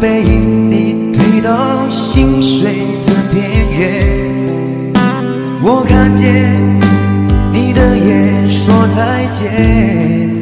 被你推到心碎的边缘。我看见你的眼说再见。